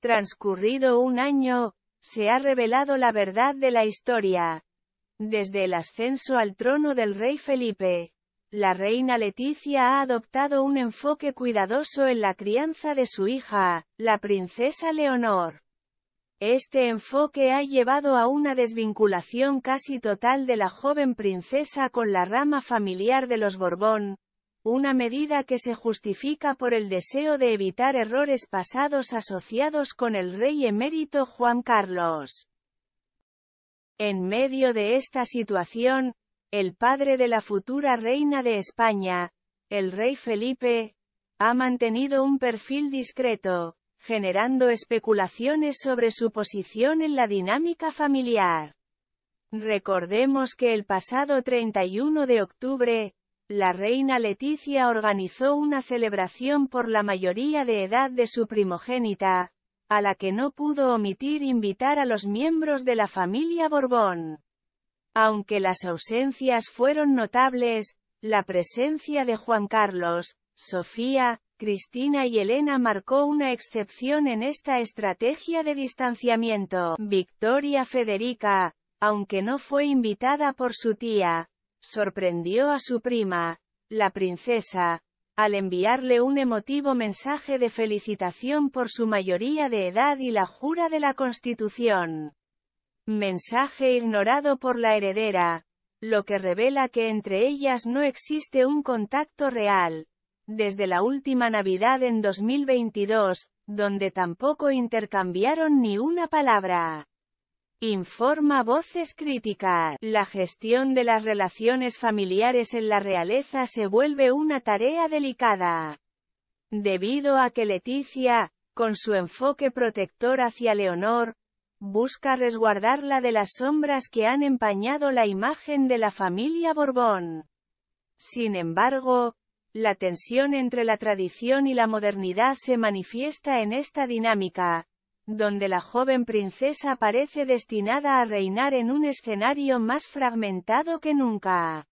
Transcurrido un año, se ha revelado la verdad de la historia. Desde el ascenso al trono del rey Felipe, la reina Leticia ha adoptado un enfoque cuidadoso en la crianza de su hija, la princesa Leonor. Este enfoque ha llevado a una desvinculación casi total de la joven princesa con la rama familiar de los Borbón, una medida que se justifica por el deseo de evitar errores pasados asociados con el rey emérito Juan Carlos. En medio de esta situación, el padre de la futura reina de España, el rey Felipe, ha mantenido un perfil discreto, generando especulaciones sobre su posición en la dinámica familiar. Recordemos que el pasado 31 de octubre, la reina Leticia organizó una celebración por la mayoría de edad de su primogénita, a la que no pudo omitir invitar a los miembros de la familia Borbón. Aunque las ausencias fueron notables, la presencia de Juan Carlos, Sofía, Cristina y Elena marcó una excepción en esta estrategia de distanciamiento. Victoria Federica, aunque no fue invitada por su tía, sorprendió a su prima, la princesa, al enviarle un emotivo mensaje de felicitación por su mayoría de edad y la jura de la Constitución. Mensaje ignorado por la heredera, lo que revela que entre ellas no existe un contacto real, desde la última Navidad en 2022, donde tampoco intercambiaron ni una palabra. Informa Voces Críticas. La gestión de las relaciones familiares en la realeza se vuelve una tarea delicada. Debido a que Leticia, con su enfoque protector hacia Leonor, busca resguardarla de las sombras que han empañado la imagen de la familia Borbón. Sin embargo, la tensión entre la tradición y la modernidad se manifiesta en esta dinámica, donde la joven princesa parece destinada a reinar en un escenario más fragmentado que nunca.